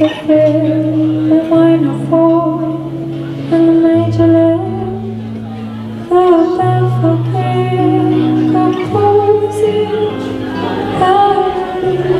the fifth, the fourth And the major lift baffled composing. Hallelujah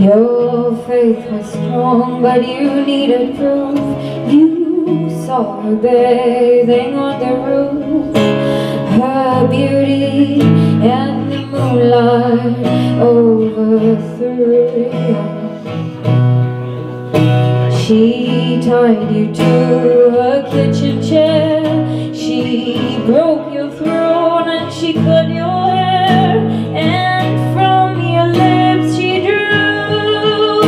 Your faith was strong, but you needed proof. You saw her bathing on the roof, her beauty and the moonlight overthrew. She tied you to a kitchen chair. She broke your throne and she cut your hair. And from your lips she drew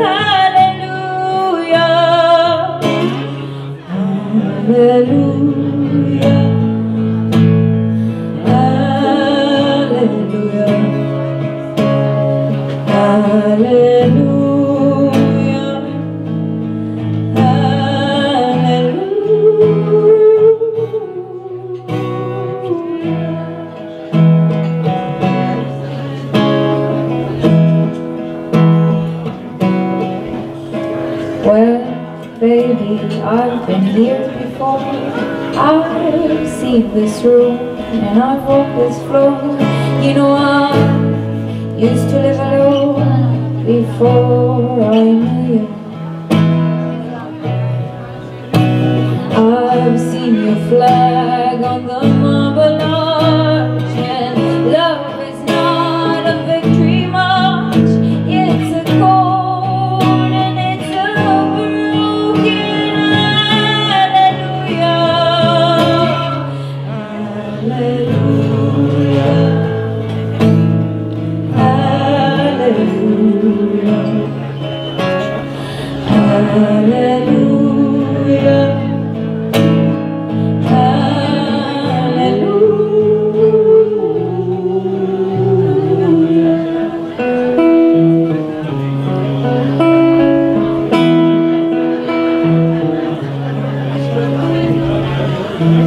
Hallelujah. Hallelujah. Baby, I've been here before. I've seen this room and I've walked this floor. You know I used to live alone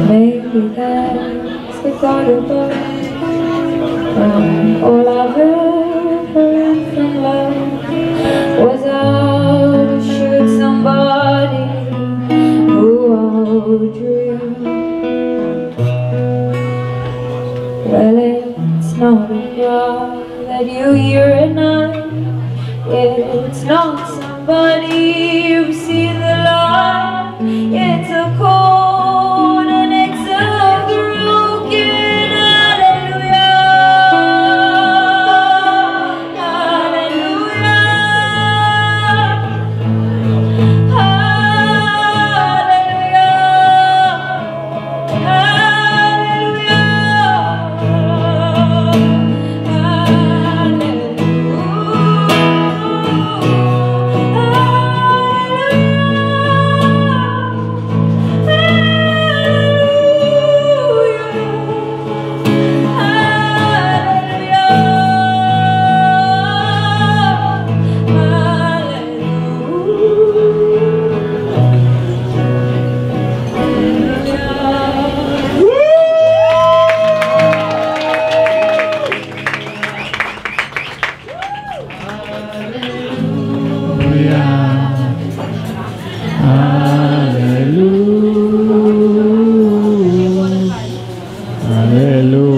Maybe that's a God above. Um, all I've ever hear at night. It's not somebody Hallelujah. Hallelujah.